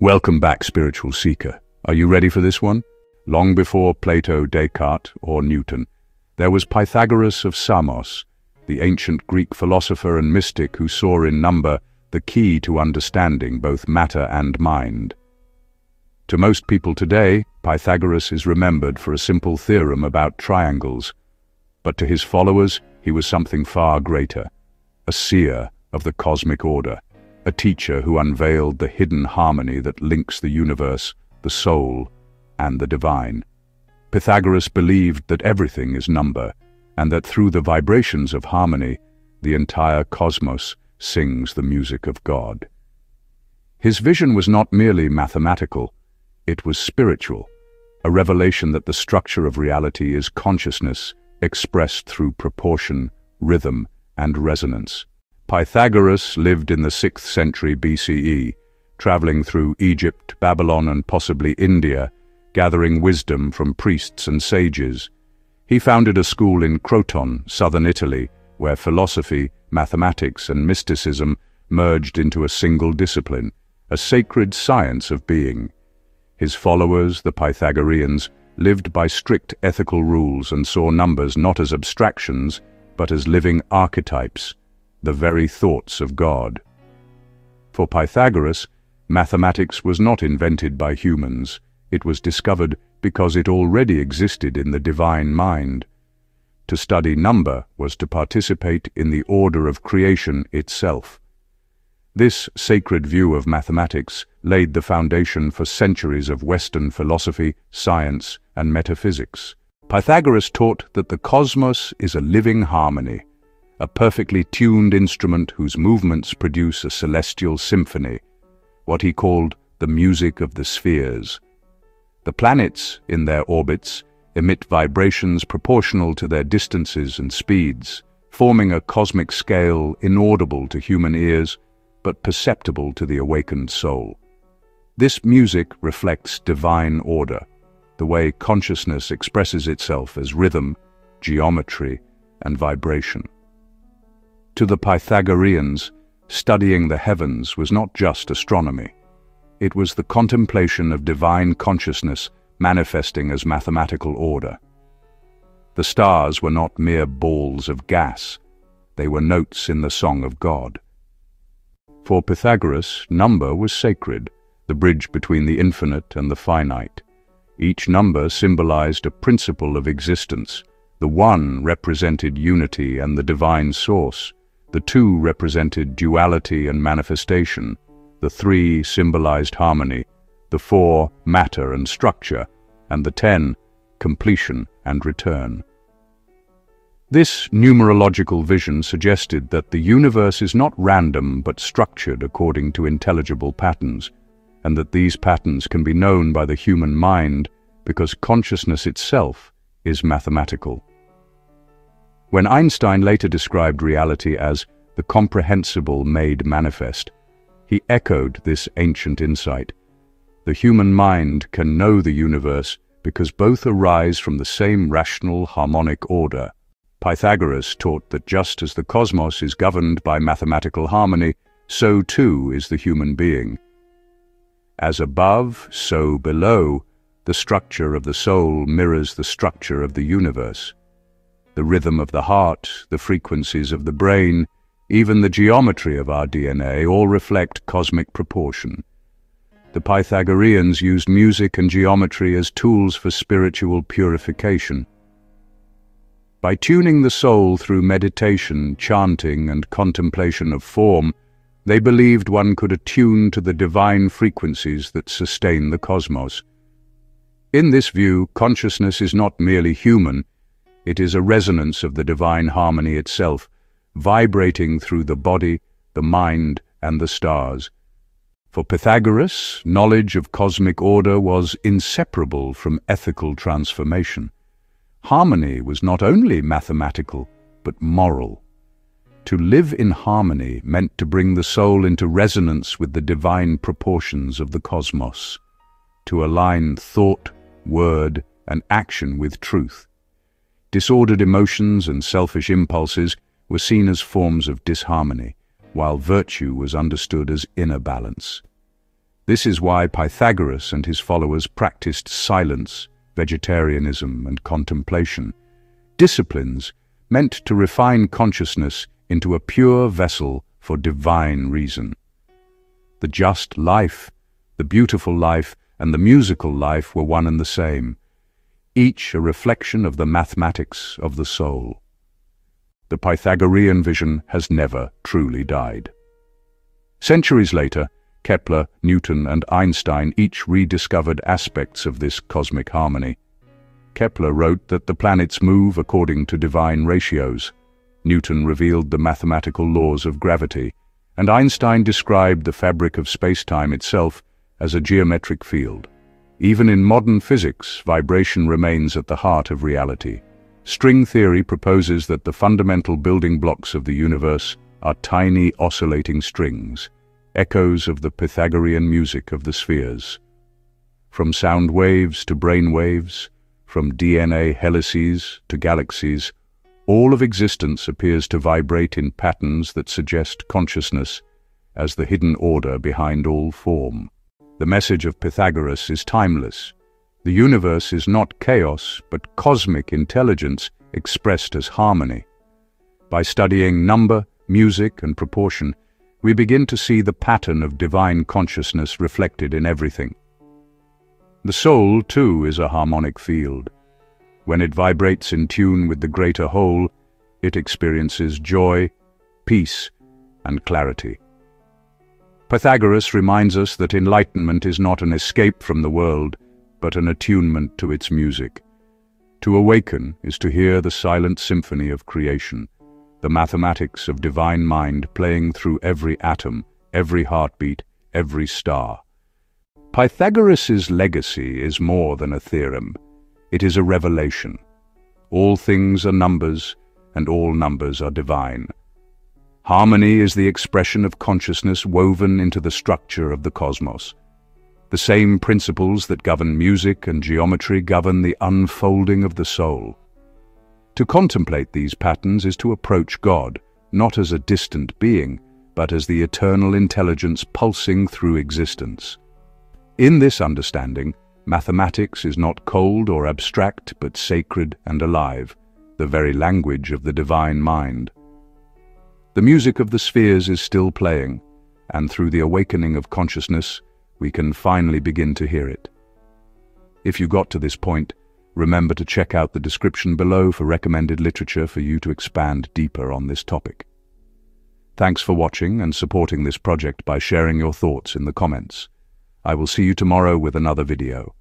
Welcome back, spiritual seeker. Are you ready for this one? Long before Plato, Descartes, or Newton, there was Pythagoras of Samos, the ancient Greek philosopher and mystic who saw in number the key to understanding both matter and mind. To most people today, Pythagoras is remembered for a simple theorem about triangles, but to his followers he was something far greater, a seer of the cosmic order, a teacher who unveiled the hidden harmony that links the universe, the soul, and the divine. Pythagoras believed that everything is number, and that through the vibrations of harmony, the entire cosmos sings the music of God. His vision was not merely mathematical, it was spiritual, a revelation that the structure of reality is consciousness expressed through proportion, rhythm, and resonance. Pythagoras lived in the 6th century BCE, traveling through Egypt, Babylon, and possibly India, gathering wisdom from priests and sages. He founded a school in Croton, southern Italy, where philosophy, mathematics, and mysticism merged into a single discipline, a sacred science of being. His followers, the Pythagoreans, lived by strict ethical rules and saw numbers not as abstractions, but as living archetypes, the very thoughts of God. For Pythagoras, mathematics was not invented by humans, it was discovered because it already existed in the divine mind. To study number was to participate in the order of creation itself. This sacred view of mathematics laid the foundation for centuries of Western philosophy, science, and metaphysics. Pythagoras taught that the cosmos is a living harmony, a perfectly tuned instrument whose movements produce a celestial symphony, what he called the music of the spheres. The planets, in their orbits, emit vibrations proportional to their distances and speeds, forming a cosmic scale inaudible to human ears but perceptible to the awakened soul. This music reflects divine order, the way consciousness expresses itself as rhythm, geometry, and vibration. To the Pythagoreans, studying the heavens was not just astronomy. It was the contemplation of divine consciousness manifesting as mathematical order. The stars were not mere balls of gas. They were notes in the song of God. For Pythagoras, number was sacred, the bridge between the infinite and the finite. Each number symbolized a principle of existence. The one represented unity and the divine source. The two represented duality and manifestation. The three symbolized harmony. The four, matter and structure. And the ten, completion and return. This numerological vision suggested that the universe is not random but structured according to intelligible patterns, and that these patterns can be known by the human mind because consciousness itself is mathematical. When Einstein later described reality as the comprehensible made manifest, he echoed this ancient insight. The human mind can know the universe because both arise from the same rational harmonic order. Pythagoras taught that just as the cosmos is governed by mathematical harmony, so too is the human being. As above, so below, the structure of the soul mirrors the structure of the universe. The rhythm of the heart, the frequencies of the brain, even the geometry of our DNA all reflect cosmic proportion. The Pythagoreans used music and geometry as tools for spiritual purification. By tuning the soul through meditation, chanting, and contemplation of form, they believed one could attune to the divine frequencies that sustain the cosmos. In this view, consciousness is not merely human, it is a resonance of the divine harmony itself, vibrating through the body, the mind, and the stars. For Pythagoras, knowledge of cosmic order was inseparable from ethical transformation. Harmony was not only mathematical, but moral. To live in harmony meant to bring the soul into resonance with the divine proportions of the cosmos, to align thought, word, and action with truth. Disordered emotions and selfish impulses were seen as forms of disharmony, while virtue was understood as inner balance. This is why Pythagoras and his followers practiced silence, vegetarianism, and contemplation, disciplines meant to refine consciousness into a pure vessel for divine reason. The just life, the beautiful life, and the musical life were one and the same, each a reflection of the mathematics of the soul. The Pythagorean vision has never truly died. Centuries later, Kepler, Newton and Einstein each rediscovered aspects of this cosmic harmony. Kepler wrote that the planets move according to divine ratios. Newton revealed the mathematical laws of gravity, and Einstein described the fabric of space-time itself as a geometric field. Even in modern physics, vibration remains at the heart of reality. String theory proposes that the fundamental building blocks of the universe are tiny oscillating strings, echoes of the Pythagorean music of the spheres. From sound waves to brain waves, from DNA helices to galaxies, all of existence appears to vibrate in patterns that suggest consciousness as the hidden order behind all form. The message of Pythagoras is timeless. The universe is not chaos, but cosmic intelligence expressed as harmony. By studying number, music, and proportion, we begin to see the pattern of divine consciousness reflected in everything. The soul, too, is a harmonic field. When it vibrates in tune with the greater whole, it experiences joy, peace, and clarity. Pythagoras reminds us that enlightenment is not an escape from the world, but an attunement to its music. To awaken is to hear the silent symphony of creation, the mathematics of divine mind playing through every atom, every heartbeat, every star. Pythagoras's legacy is more than a theorem. It is a revelation. All things are numbers, and all numbers are divine. Harmony is the expression of consciousness woven into the structure of the cosmos. The same principles that govern music and geometry govern the unfolding of the soul. To contemplate these patterns is to approach God, not as a distant being, but as the eternal intelligence pulsing through existence. In this understanding, Mathematics is not cold or abstract, but sacred and alive, the very language of the divine mind. The music of the spheres is still playing, and through the awakening of consciousness, we can finally begin to hear it. If you got to this point, remember to check out the description below for recommended literature for you to expand deeper on this topic. Thanks for watching and supporting this project by sharing your thoughts in the comments. I will see you tomorrow with another video.